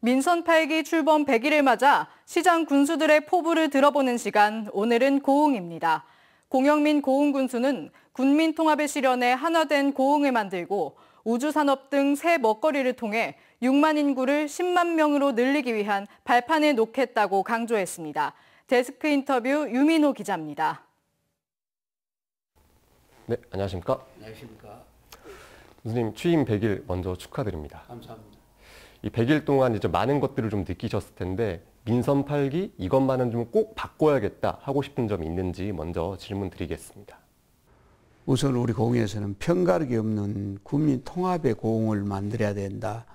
민선 8기 출범 100일을 맞아 시장 군수들의 포부를 들어보는 시간, 오늘은 고흥입니다. 공영민 고흥 군수는 군민 통합의 실현에 한화된 고흥을 만들고 우주산업 등 새 먹거리를 통해 6만 인구를 10만 명으로 늘리기 위한 발판을 놓겠다고 강조했습니다. 데스크 인터뷰 유민호 기자입니다. 네, 안녕하십니까? 안녕하십니까. 교수님 취임 100일 먼저 축하드립니다. 감사합니다. 이 100일 동안 이제 많은 것들을 좀 느끼셨을 텐데 민선 8기 이것만은 좀 꼭 바꿔야겠다 하고 싶은 점이 있는지 먼저 질문 드리겠습니다. 우선 우리 공에서는 편가르기 없는 국민 통합의 공을 만들어야 된다.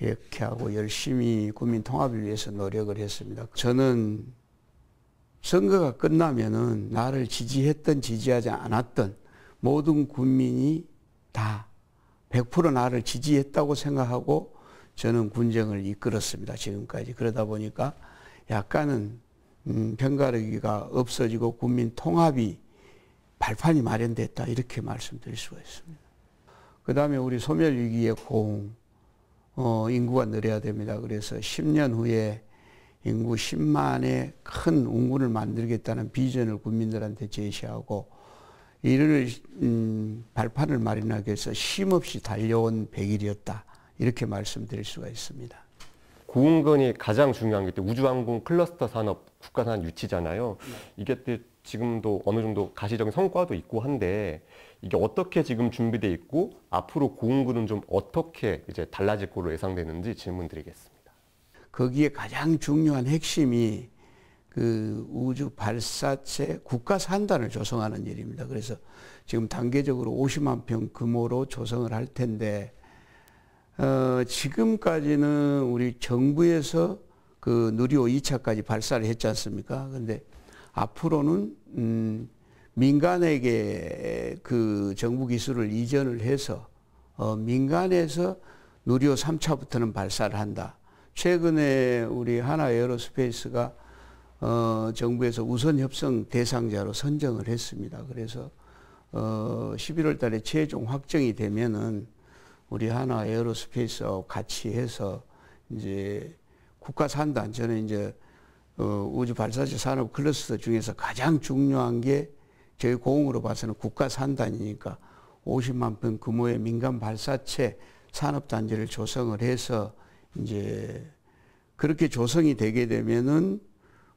이렇게 하고 열심히 국민 통합을 위해서 노력을 했습니다. 저는 선거가 끝나면은 나를 지지했던 지지하지 않았던 모든 국민이 다 100% 나를 지지했다고 생각하고 저는 군정을 이끌었습니다. 지금까지. 그러다 보니까 약간은 음, 편가르기가 없어지고 국민 통합이 발판이 마련됐다. 이렇게 말씀드릴 수가 있습니다. 그 다음에 우리 소멸 위기의 고흥, 어, 인구가 늘어야 됩니다. 그래서 10년 후에 인구 10만의 큰 운군을 만들겠다는 비전을 국민들한테 제시하고 이를 음, 발판을 마련하기 위해서 쉼없이 달려온 100일이었다. 이렇게 말씀드릴 수가 있습니다. 고흥건이 가장 중요한 게 우주항공 클러스터 산업 국가산 유치잖아요. 이게 지금도 어느 정도 가시적인 성과도 있고 한데 이게 어떻게 지금 준비돼 있고 앞으로 고흥군은 좀 어떻게 이제 달라질 거로 예상되는지 질문 드리겠습니다. 거기에 가장 중요한 핵심이 그 우주 발사체 국가 산단을 조성하는 일입니다. 그래서 지금 단계적으로 50만 평 규모로 조성을 할 텐데 어, 지금까지는 우리 정부에서 그 누리호 2차까지 발사를 했지 않습니까? 근데 앞으로는 음, 민간에게 그 정부 기술을 이전을 해서 어, 민간에서 누리호 3차부터는 발사를 한다. 최근에 우리 한화 에어로스페이스가 어, 정부에서 우선 협상 대상자로 선정을 했습니다. 그래서 어, 11월 달에 최종 확정이 되면은 우리 한화 에어로스페이스하고 같이 해서 이제 국가 산단 저는 이제 어, 우주 발사체 산업 클러스터 중에서 가장 중요한 게 저희 고흥으로 봐서는 국가 산단이니까 50만 평 규모의 민간 발사체 산업 단지를 조성을 해서 이제 그렇게 조성이 되게 되면은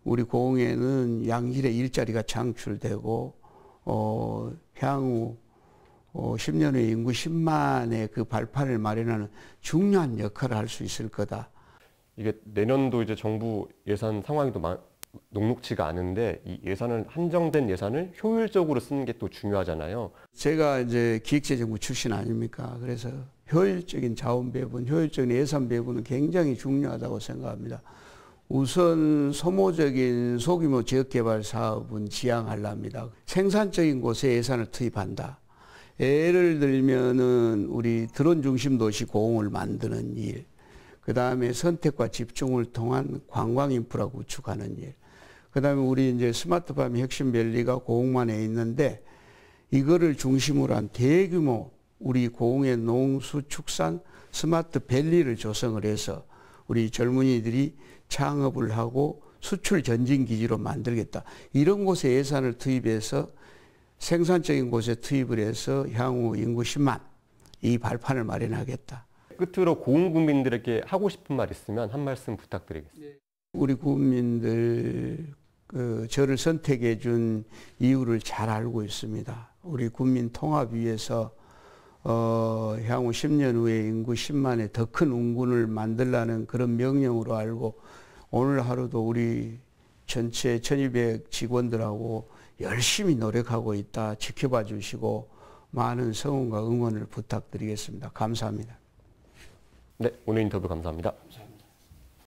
우리 공에는 양질의 일자리가 창출되고 어 향후 어 10년 후에 인구 10만의 그 발판을 마련하는 중요한 역할을 할 수 있을 거다. 이게 내년도 이제 정부 예산 상황이 또 녹록치가 않은데 이 예산을 한정된 예산을 효율적으로 쓰는 게 또 중요하잖아요. 제가 이제 기획재정부 출신 아닙니까? 그래서 효율적인 자원 배분, 효율적인 예산 배분은 굉장히 중요하다고 생각합니다. 우선 소모적인 소규모 지역개발 사업은 지양하려 합니다. 생산적인 곳에 예산을 투입한다. 예를 들면은 우리 드론 중심 도시 고흥을 만드는 일, 그 다음에 선택과 집중을 통한 관광 인프라 구축하는 일, 그 다음에 우리 이제 스마트팜 혁신밸리가 고흥만에 있는데 이거를 중심으로 한 대규모 우리 고흥의 농수 축산 스마트 밸리를 조성을 해서 우리 젊은이들이 창업을 하고 수출 전진 기지로 만들겠다. 이런 곳에 예산을 투입해서 생산적인 곳에 투입을 해서 향후 인구 10만 이 발판을 마련하겠다. 끝으로 고흥 국민들에게 하고 싶은 말 있으면 한 말씀 부탁드리겠습니다. 우리 국민들 그 저를 선택해 준 이유를 잘 알고 있습니다. 우리 국민 통합 위해서 어, 향후 10년 후에 인구 10만의 더큰 운군을 만들라는 그런 명령으로 알고 오늘 하루도 우리 전체 1200 직원들하고 열심히 노력하고 있다 지켜봐 주시고 많은 성원과 응원을 부탁드리겠습니다. 감사합니다. 네, 오늘 인터뷰 감사합니다. 감사합니다.